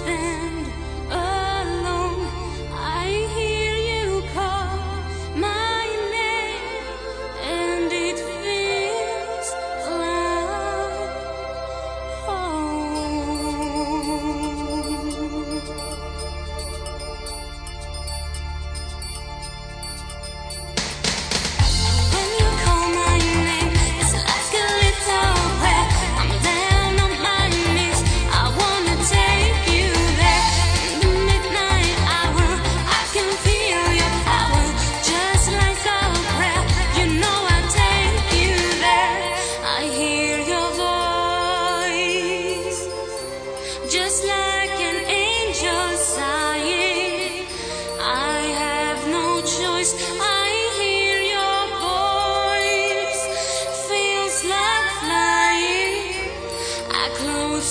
understand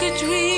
like a dream.